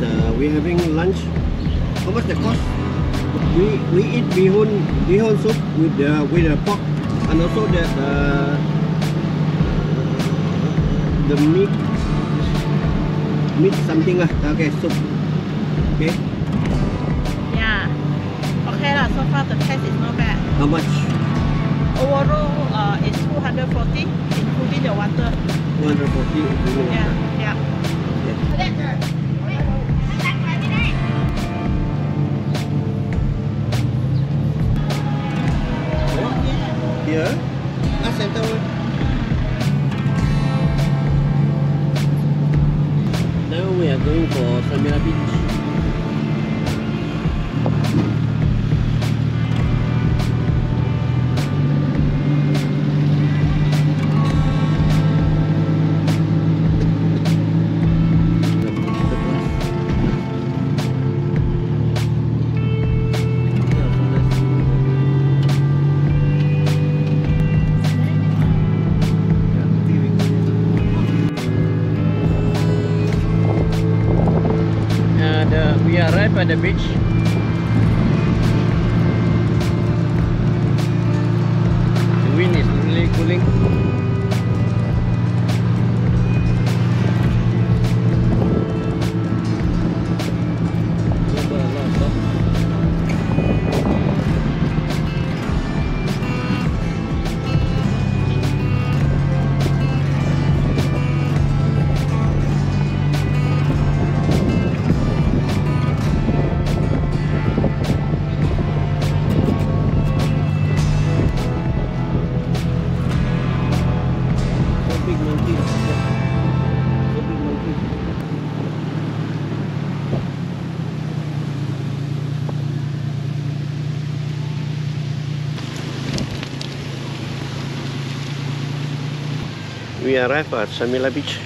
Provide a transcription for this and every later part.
we're having lunch. How much the cost? We we eat bihun bihun soup with the with the pork and also the the, the meat meat something lah. Okay, soup. Okay, Yeah. Okay lah. So far the price is not bad. how much? Overall, uh, it's 240, including the water. 240 including Yeah. water. Yeah. Here, we arrived at the beach. Big monkey. So big monkey. We arrived at Samila Beach.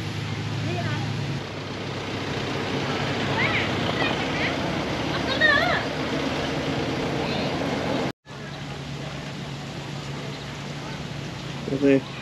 Okay.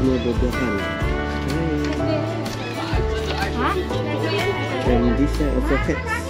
Hai. And this side also cats.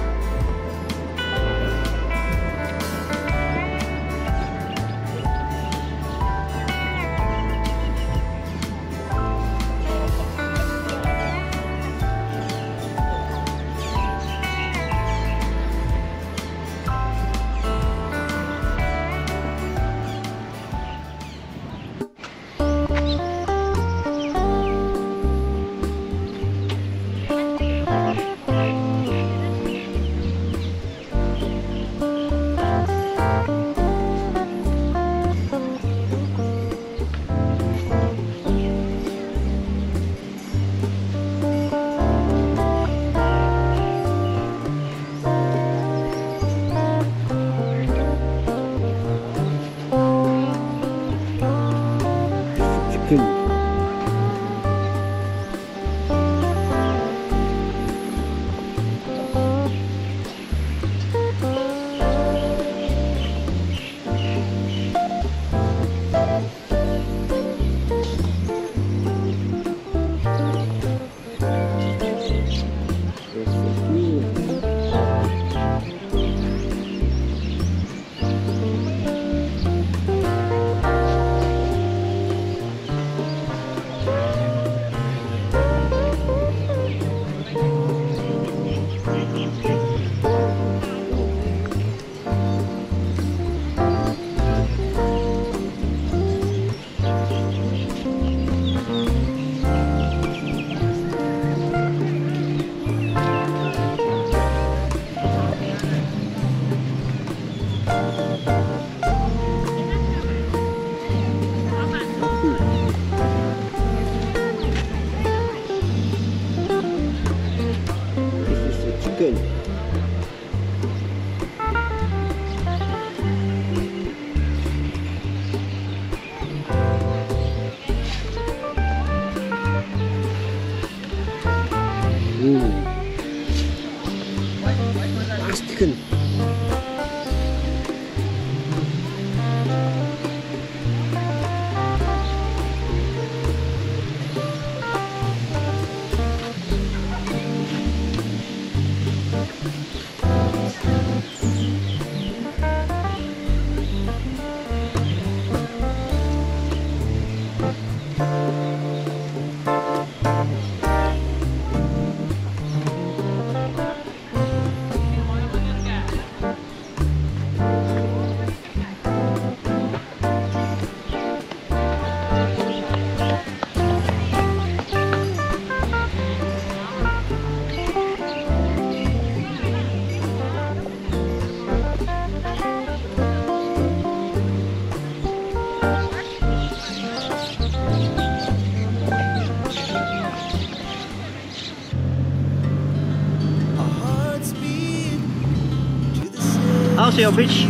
your beach? Still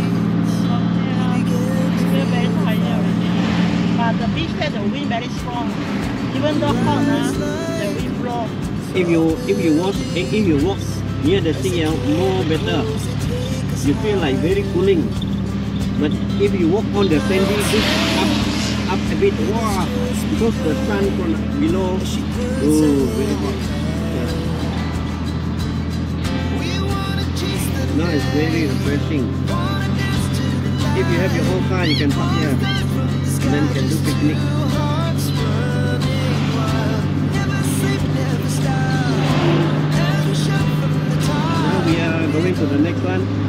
very tired already. But the beach had the wind very strong. Even though hot, uh, the wind blow. If you if you walk if you walk near the sea, uh, more better. You feel like very cooling. But if you walk on the sandy beach up up a bit. Wow, because the sun from below. Oh, very hot. Very refreshing. If you have your own car, you can park here. And then you can do picnic. Now we are going to the next one.